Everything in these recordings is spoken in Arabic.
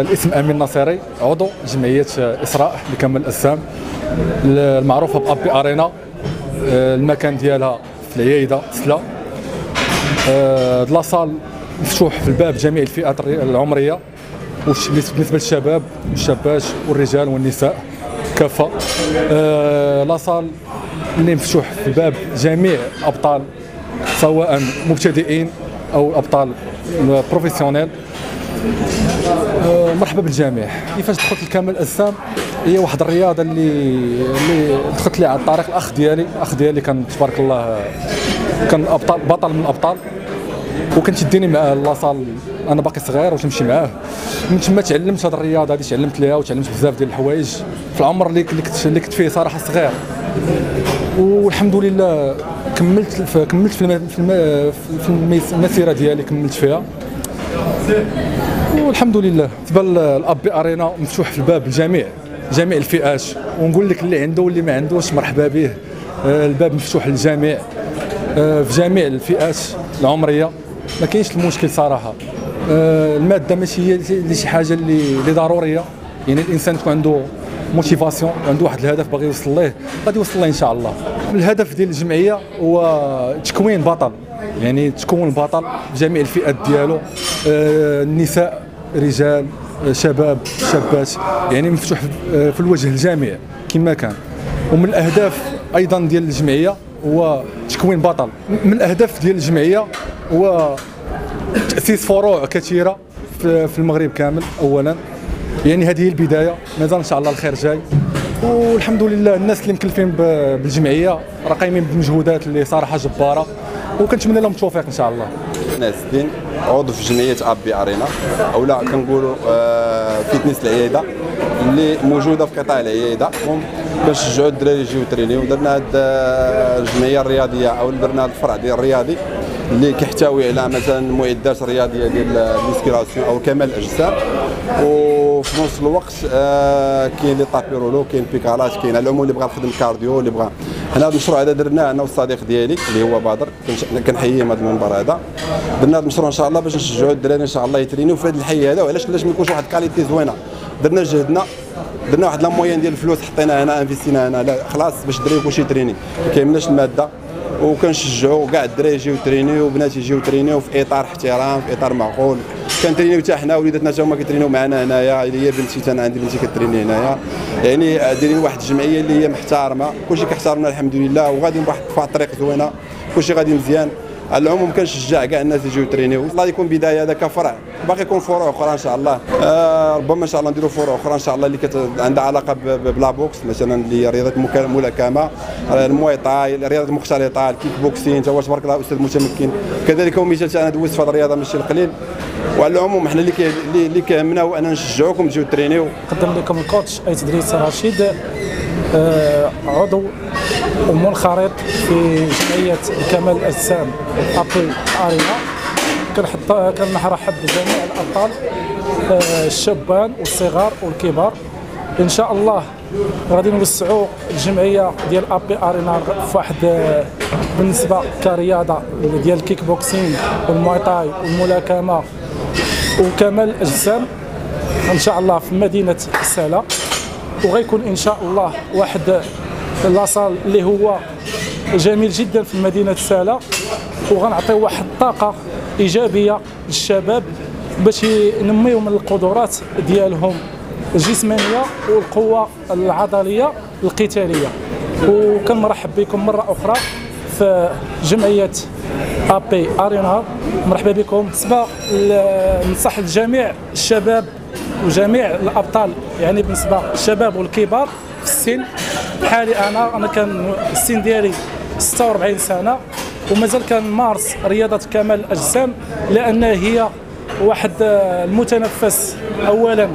الاسم أمين ناصري عضو جمعية إسراء لكمال الأجسام المعروفة بأبي أرينا المكان ديالها في العيايده سلا. لاصال مفتوح في الباب جميع الفئات العمرية بالنسبة للشباب والشابات والرجال والنساء كافة. لاصال اللي مفتوح في باب جميع أبطال سواء مبتدئين أو أبطال بروفيسيونيل مرحبا بالجميع. كيفاش دخلت لكامل الاجسام هي واحد الرياضة اللي اللي دخلت لي على الطريق الاخ ديالي الاخ ديالي كان تبارك الله كان ابطال بطل من الأبطال. وكنت تديني معاه لاصال أنا باقي صغير وتمشي معاه. من تما تعلمت هذه الرياضة هذه تعلمت ليها وتعلمت بزاف ديال الحوايج. في العمر اللي كنت اللي كنت فيه صراحة صغير. والحمد لله كملت في كملت في المسيرة ديالي كملت فيها. والحمد لله. بالنسبة الابي ارينا مفتوح في الباب لجميع جميع الفئات. ونقول لك اللي عنده واللي ما عندوش مرحبا به. آه، الباب مفتوح للجميع. آه، في جميع الفئات العمرية. ما كاينش المشكل صراحة. آه، المادة ماشي هي شي حاجة اللي اللي ضرورية. يعني الإنسان تكون عنده موتيفاسيون وعنده واحد الهدف باغي يوصل ليه. غادي يوصل ليه إن شاء الله. الهدف ديال الجمعية هو تكوين بطل يعني تكون بطل بجميع الفئات ديالو آه، النساء رجال آه، شباب شابات يعني مفتوح في الوجه الجامع كما كان. ومن الأهداف أيضا ديال الجمعية هو تكوين بطل من الأهداف ديال الجمعية هو تأسيس فروع كثيرة في المغرب كامل اولا. يعني هذه هي البداية. مازال إن شاء الله الخير جاي. والحمد لله الناس اللي مكلفين بالجمعية راه قايمين بمجهودات اللي صراحة جبارة. وكنتمنى لهم التوفيق إن شاء الله. ناس الدين عضو في جمعية أبي أرينا. أو لا كنقولوا آه fitness العيادة اللي موجودة في قطاع العيادة. باش نشجعوا الدراري يجيو يترينيو درنا هذه الجمعية الرياضية أو درنا الفرع ديال الرياضي اللي كيحتوي على مثلا المعدات الرياضيه ديال أو كمال الأجسام. وفي نفس الوقت آه كاين les tapis roulants كاين بيكالات كاين العموم اللي بغى يخدم cardio اللي بغى حنا هذا المشروع هذا درناه أنا والصديق ديالي اللي هو بدر كنحييه من هذا المنبر هذا. درنا هذا المشروع إن شاء الله باش نشجعوا الدراري إن شاء الله يترينيو في هذا الحي هذا وعلاش علاش ما يكونش واحد qualité زوينة. درنا جهدنا. درنا واحد la moyenne ديال الفلوس حطينا هنا انفيستينا هنا. la classe باش الدراري كلشي يتريني ما كايناش المادة. وكنشجعوا كاع الدراري يجيو ترينيو وبنات يجيو ترينيو في إطار احترام في إطار معقول. كنترينيو حتى حنا وليداتنا حتى هما كيترينيو معنا هنايا. اللي هي بنتي أنا عندي بنتي كتريني هنايا. يعني دايرين واحد الجمعية اللي هي محترمة. كلشي كيحترمنا الحمد لله. وغادي بواحد الطريق زوينة. كلشي غادي مزيان. على العموم كنشجع كاع الناس يجيو ترينيو الله يكون بداية هذا كفرع. باقي يكون فروع أخرى إن شاء الله. آه ربما إن شاء الله نديروا فروع أخرى إن شاء الله اللي كت... عندها علاقة ب la boxe مثلا اللي رياضة الملاكمه المواي تاي الرياضه المختلطه الكيك بوكسين هو تبارك الله أستاذ متمكن. كذلك هو مثال أنا دوزت في هذه الرياضة ماشي القليل. وعلى العموم إحنا اللي كي كيهمنا هو أننا نشجعوكم تجيو ترينيو. قدم لكم ال coach إدريس رشيد آه عضو ومنخرط في جمعية كمال الاجسام أبي أرينا. كنحط كنرحب بجميع الأبطال آه، الشبان والصغار والكبار. إن شاء الله غادي نوسعوا الجمعية ديال ابي أرينا في واحد آه، بالنسبة كرياضة ديال الكيك بوكسينغ والمواي والملاكمة وكمال الاجسام إن شاء الله في مدينة الساله وغيكون إن شاء الله واحد لاصال اللي هو جميل جدا في مدينة سالا. وغنعطيو واحد الطاقة إيجابية للشباب باش ينميو من القدرات ديالهم الجسمانية والقوة العضلية القتالية. وكنرحب بكم مرة أخرى في جمعية ابي ارينا مرحبا بكم. بالنسبة ننصح الجميع الشباب وجميع الأبطال يعني بالنسبة للشباب والكبار في السن. بحالي أنا أنا كان السن ديالي 46 سنة ومازال كنمارس رياضة كمال الأجسام لأن هي واحد المتنفس اولا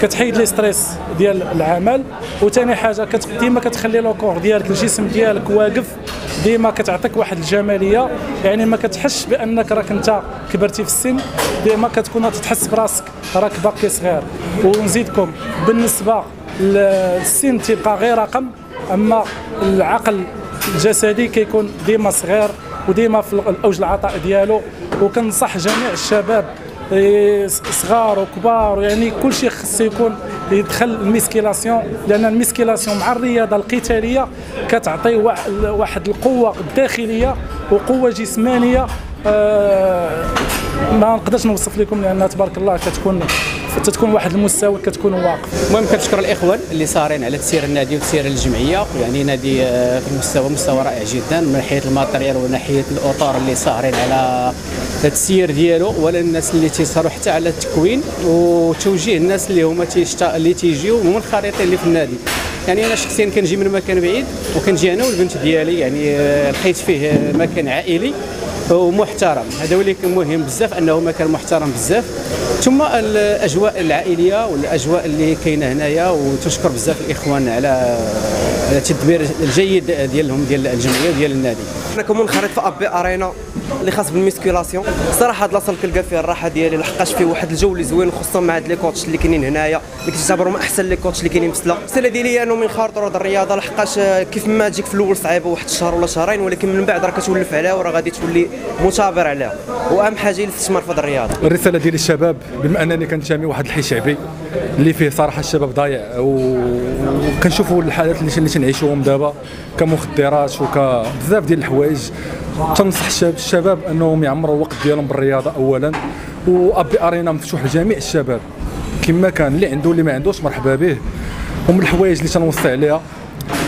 كتحيد le stress ديال العمل وثاني حاجة ديما كتخلي le corps ديالك الجسم ديالك واقف ديما كتعطيك واحد الجمالية. يعني ما كتحسش بأنك راك أنت كبرتي في السن ديما كتكون تتحس براسك راك باقي صغير. ونزيدكم. بالنسبة للسن تيبقى غير رقم أما العقل الجسدي كيكون ديما صغير وديما في الأوج العطاء ديالو وكنصح جميع الشباب إيه، صغار وكبار يعني كل شيء خص يكون يدخل ال musculation لأن ال musculation مع الرياضة القتالية كتعطي واحد القوة الداخلية وقوة جسمانية آه، ما نقدرش نوصف لكم لأن تبارك الله كتكون تتكون واحد المستوى كتكون واقف. المهم كنشكر الاخوان اللي ساهرين على تسيير النادي وتسيير الجمعية. يعني نادي آه، في المستوى مستوى رائع جدا من ناحية ال matériel وناحيه الأطار اللي ساهرين على التسيير ديالو ولا الناس اللي تيسهروا حتى على التكوين وتوجيه الناس اللي هما تيشتا اللي تيجيو هما المنخرطين اللي في النادي. يعني أنا شخصيا كنجي من مكان بعيد وكنجي أنا والبنت ديالي يعني آه، لقيت فيه مكان عائلي. ومحترم. هذا اللي مهم بزاف أنه مكان محترم بزاف. ثم الأجواء العائلية والأجواء اللي كاينة هنايا وتنشكر بزاف الإخوان على التدبير الجيد ديالهم ديال الجمعية وديال النادي. أنا كمنخرط في ابي أرينا. اللي خاص بال musculation. صراحة هاد la salle كنلقى فيها الراحة ديالي لحقاش فيه واحد الجو اللي زوين خصوصا مع هاد les coachs اللي كاينين هنايا. اللي كتعتبرهم أحسن les coachs اللي كاينين في سلا السنة ديالي انه من خاطر هاد الرياضة لحقاش كيف ما تجيك في الأول صعيبه واحد الشهر ولا شهرين ولكن من بعد راه كتولف عليها وراه غادي تولي مثابر عليها. وأهم حاجة الاستثمار في هاد الرياضة. الرسالة ديال الشباب بما أنني كنتمي واحد الحي شعبي اللي فيه صراحة الشباب ضايع وكنشوفوا الحالات اللي تنعيشوهم دابا كمخدرات وكبزاف ديال الحوايج. تنصح الشباب أنهم يعمروا الوقت ديالهم بالرياضة اولا وأبي أرينا مفتوح لجميع الشباب كما كان اللي عنده اللي ما عندوش مرحبا به. ومن الحوايج اللي تنوصي عليها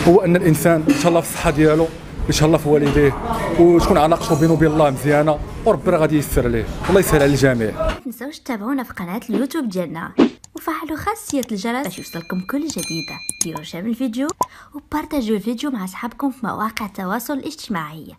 هو أن الإنسان يتهلا في الصحة ديالو يتهلا في والديه وتكون علاقته بينه وبين الله مزيانة وربي غادي يسر عليه الله يسهل على الجميع. ما تنساوش تتابعونا في قناة اليوتيوب ديالنا. وفعلوا خاصية الجرس باش يوصلكم كل جديدة ديروا share الفيديو وبارتاجيو الفيديو مع أصحابكم في مواقع التواصل الاجتماعي.